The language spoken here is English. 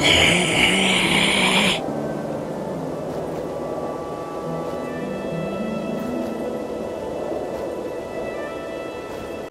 Yeah.